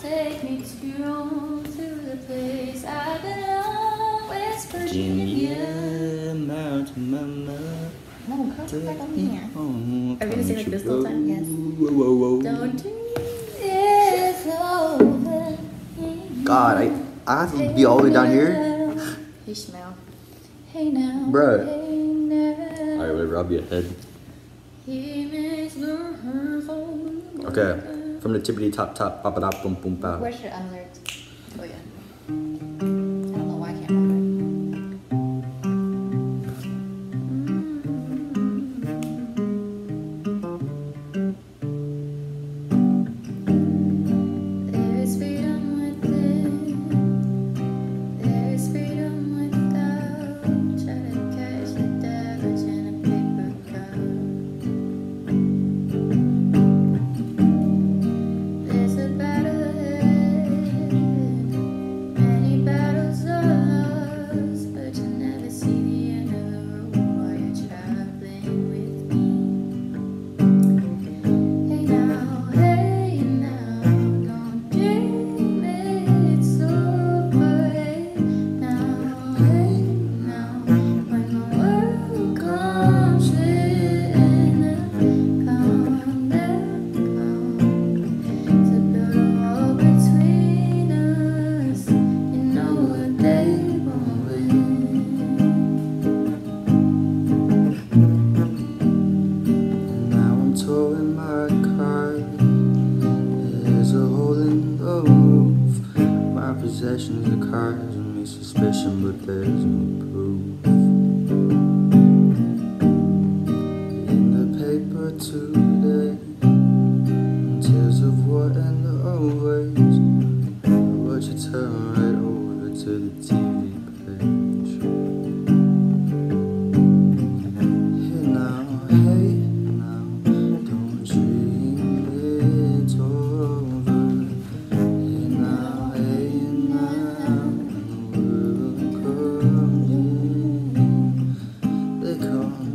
Take me to, to the place I belong. Whisper to you. mountain mama. No, come back on here. Are we gonna sing like this the whole time? Yes. Whoa, whoa, whoa. Don't dream it's over. God, I, I have to be all the way down here. Hey, Shmel. Hey now. Bruh. Hey now. Alright, whatever, I'll be ahead. He makes the Okay, from the tippity top top, pop it up, boom boom pow. Where's your unlearned? Oh yeah. My possessions are cars me suspicion, but there's no proof. In the paper today, tears of war and the always. But you turn right over to the TV page.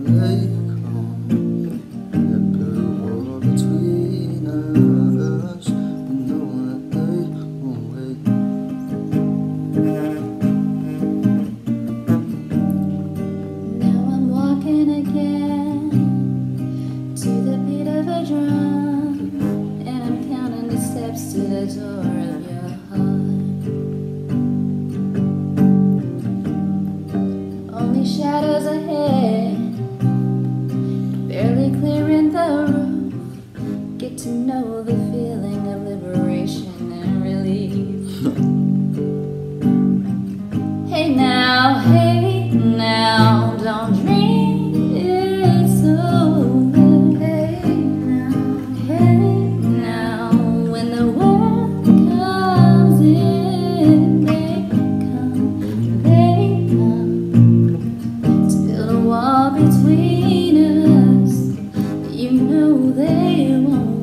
Come, to know the feeling of liberation and relief. Hey now, hey now, don't dream it's over. Hey now, hey now, when the world comes in, they come, they come to build a wall between us. You know they won't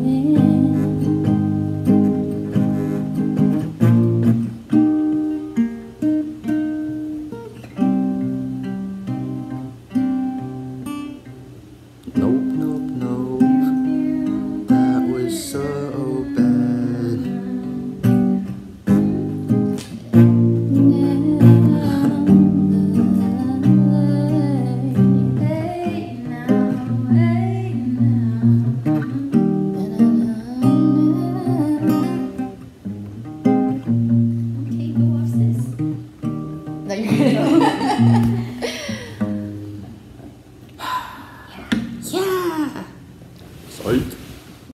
mm-hmm.